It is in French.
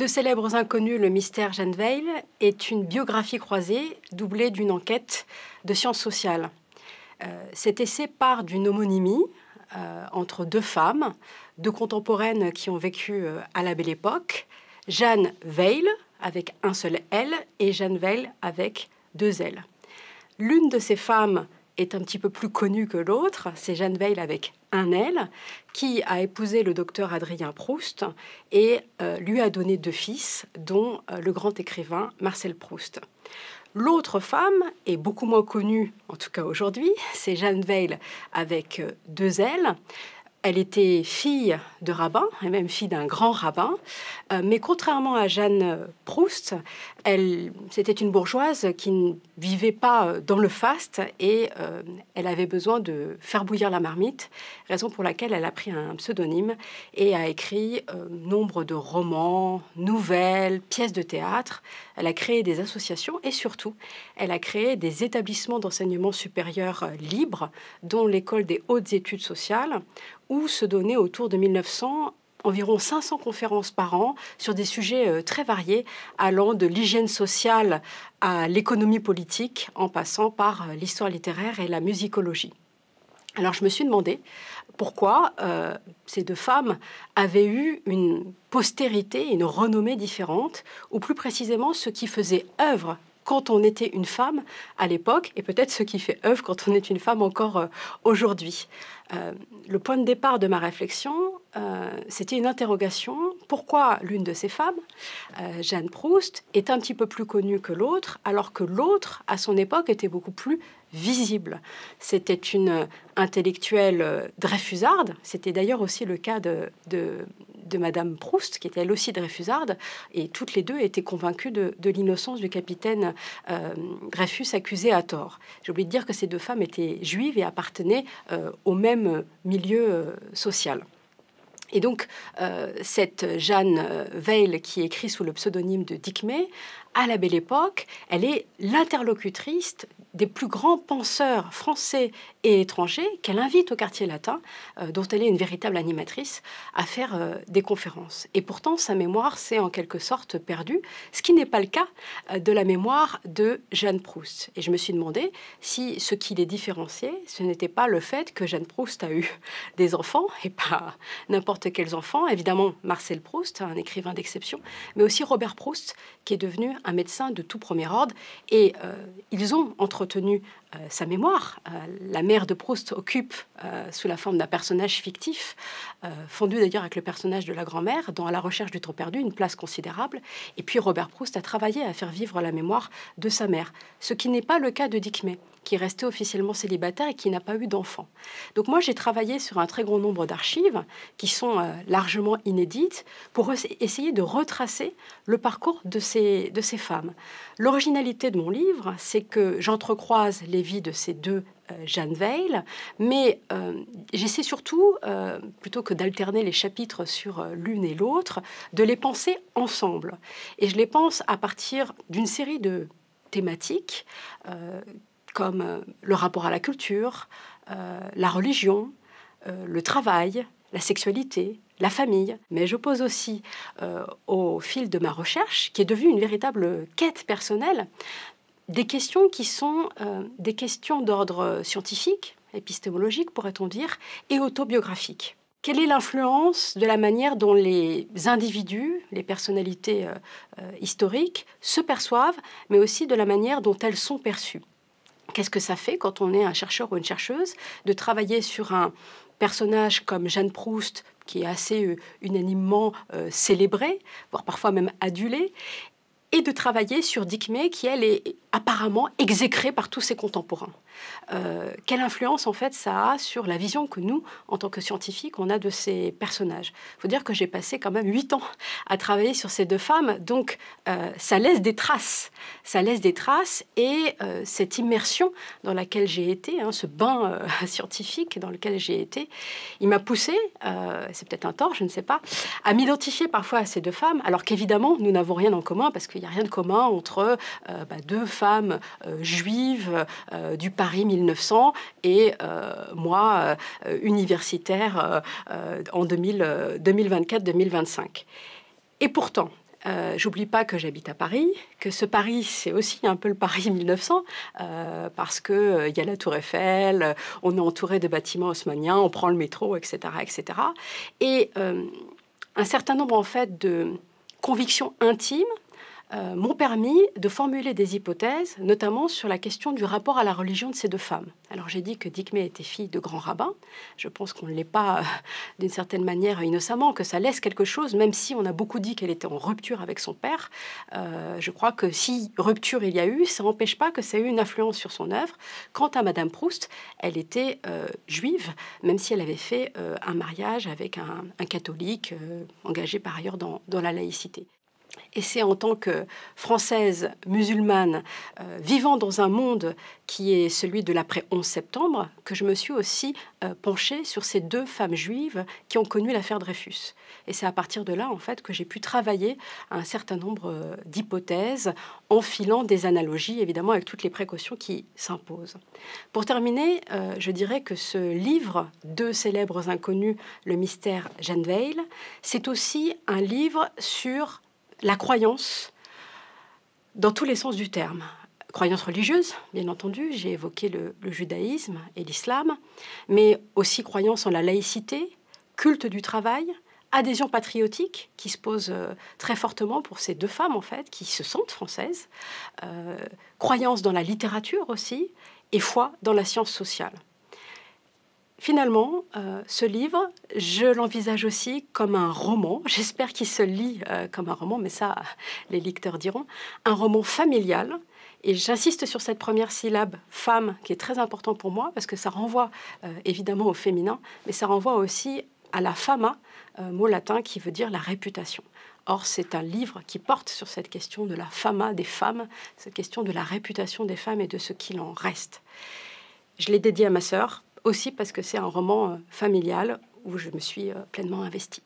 Deux célèbres inconnus, le mystère Jeanne Veil, est une biographie croisée doublée d'une enquête de sciences sociales. Euh, cet essai part d'une homonymie euh, entre deux femmes, deux contemporaines qui ont vécu euh, à la belle époque, Jeanne Veil avec un seul L et Jeanne Veil avec deux L. L'une de ces femmes est un petit peu plus connue que l'autre, c'est Jeanne Veil avec un L, qui a épousé le docteur Adrien Proust et euh, lui a donné deux fils, dont euh, le grand écrivain Marcel Proust. L'autre femme est beaucoup moins connue, en tout cas aujourd'hui, c'est Jeanne Veil avec euh, deux L. Elle était fille de rabbin, et même fille d'un grand rabbin, euh, mais contrairement à Jeanne Proust, elle, c'était une bourgeoise qui ne vivait pas euh, dans le faste et euh, elle avait besoin de faire bouillir la marmite, raison pour laquelle elle a pris un pseudonyme et a écrit nombre de romans, nouvelles, pièces de théâtre. Elle a créé des associations et surtout, elle a créé des établissements d'enseignement supérieur libres, dont l'école des hautes études sociales, où se donnaient autour de 1900 environ 500 conférences par an sur des sujets euh, très variés, allant de l'hygiène sociale à l'économie politique, en passant par euh, l'histoire littéraire et la musicologie. Alors je me suis demandé pourquoi euh, ces deux femmes avaient eu une postérité, une renommée différente, ou plus précisément ce qui faisait œuvre quand on était une femme à l'époque, et peut-être ce qui fait œuvre quand on est une femme encore aujourd'hui. Euh, le point de départ de ma réflexion, euh, c'était une interrogation. Pourquoi l'une de ces femmes, euh, Jeanne Proust, est un petit peu plus connue que l'autre, alors que l'autre, à son époque, était beaucoup plus visible? C'était une intellectuelle dreyfusarde. C'était d'ailleurs aussi le cas de Madame Proust, qui était elle aussi Dreyfusarde, et toutes les deux étaient convaincues de, l'innocence du capitaine euh, Dreyfus accusé à tort. J'ai oublié de dire que ces deux femmes étaient juives et appartenaient euh, au même milieu euh, social. Et donc, cette Jeanne Veil, qui écrit sous le pseudonyme de Dick May, à la belle époque, elle est l'interlocutrice des plus grands penseurs français et étrangers qu'elle invite au quartier latin, euh, dont elle est une véritable animatrice, à faire euh, des conférences. Et pourtant, sa mémoire s'est en quelque sorte perdue, ce qui n'est pas le cas euh, de la mémoire de Jeanne Proust. Et je me suis demandé si ce qui les différenciait, ce n'était pas le fait que Jeanne Proust a eu des enfants, et pas n'importe quels enfants, évidemment Marcel Proust, un écrivain d'exception, mais aussi Robert Proust, qui est devenu un médecin de tout premier ordre. Et ils ont entretenu euh, sa mémoire. Euh, la mère de Proust occupe, euh, sous la forme d'un personnage fictif, fondu d'ailleurs avec le personnage de la grand-mère, dans la recherche du temps perdu, une place considérable. Et puis Robert Proust a travaillé à faire vivre la mémoire de sa mère, ce qui n'est pas le cas de Dick qui est resté officiellement célibataire et qui n'a pas eu d'enfant. Donc moi, j'ai travaillé sur un très grand nombre d'archives qui sont largement inédites pour essayer de retracer le parcours de ces, de ces femmes. L'originalité de mon livre, c'est que j'entrecroise les vies de ces deux euh, Jeanne Veil, mais euh, j'essaie surtout, euh, plutôt que d'alterner les chapitres sur l'une et l'autre, de les penser ensemble. Et je les pense à partir d'une série de thématiques comme le rapport à la culture, la religion, le travail, la sexualité, la famille, mais je pose aussi au fil de ma recherche, qui est devenue une véritable quête personnelle, des questions qui sont euh, des questions d'ordre scientifique, épistémologique pourrait-on dire, et autobiographique. Quelle est l'influence de la manière dont les individus, les personnalités euh, euh, historiques se perçoivent, mais aussi de la manière dont elles sont perçues? Qu'est-ce que ça fait quand on est un chercheur ou une chercheuse de travailler sur un personnage comme Jeanne Proust, qui est assez unanimement célébré, voire parfois même adulé, et de travailler sur Dick qui elle est apparemment exécrée par tous ses contemporains. Euh, quelle influence en fait ça a sur la vision que nous, en tant que scientifiques, on a de ces personnages Il faut dire que j'ai passé quand même huit ans à travailler sur ces deux femmes, donc euh, ça laisse des traces, ça laisse des traces, et euh, cette immersion dans laquelle j'ai été, hein, ce bain scientifique dans lequel j'ai été, il m'a poussé, c'est peut-être un tort, je ne sais pas, à m'identifier parfois à ces deux femmes, alors qu'évidemment nous n'avons rien en commun parce qu'il n'y a rien de commun entre bah, deux femmes juives du Paris 1900 et euh, moi, euh, universitaire euh, en 2024-2025. Et pourtant, euh, j'oublie pas que j'habite à Paris, que ce Paris, c'est aussi un peu le Paris 1900, euh, parce qu'il euh, y a la Tour Eiffel, on est entouré de bâtiments haussmanniens, on prend le métro, etc. etc. Et un certain nombre, en fait, de convictions intimes euh, m'ont permis de formuler des hypothèses, notamment sur la question du rapport à la religion de ces deux femmes. Alors j'ai dit que Dikmé était fille de grand rabbin. Je pense qu'on ne l'est pas euh, d'une certaine manière innocemment, que ça laisse quelque chose, même si on a beaucoup dit qu'elle était en rupture avec son père. Euh, je crois que si rupture il y a eu, ça n'empêche pas que ça ait eu une influence sur son œuvre. Quant à Madame Proust, elle était juive, même si elle avait fait un mariage avec un, catholique engagé par ailleurs dans la laïcité. Et c'est en tant que Française musulmane euh, vivant dans un monde qui est celui de l'après 11 septembre que je me suis aussi euh, penchée sur ces deux femmes juives qui ont connu l'affaire Dreyfus. Et c'est à partir de là, en fait, que j'ai pu travailler un certain nombre euh, d'hypothèses en filant des analogies, évidemment, avec toutes les précautions qui s'imposent. Pour terminer, je dirais que ce livre, Deux célèbres inconnus, le mystère Jeanne Veil, c'est aussi un livre sur la croyance dans tous les sens du terme. Croyance religieuse, bien entendu, j'ai évoqué le, judaïsme et l'islam, mais aussi croyance en la laïcité, culte du travail, adhésion patriotique qui se pose euh, très fortement pour ces deux femmes en fait, qui se sentent françaises, euh, croyance dans la littérature aussi, et foi dans la science sociale. Finalement, euh, ce livre, je l'envisage aussi comme un roman. J'espère qu'il se lit euh, comme un roman, mais ça, les lecteurs diront. Un roman familial. Et j'insiste sur cette première syllabe femme qui est très important pour moi parce que ça renvoie euh, évidemment au féminin, mais ça renvoie aussi à la fama, mot latin qui veut dire la réputation. Or, c'est un livre qui porte sur cette question de la fama des femmes, cette question de la réputation des femmes et de ce qu'il en reste. Je l'ai dédié à ma sœur, aussi parce que c'est un roman euh, familial où je me suis euh, pleinement investie.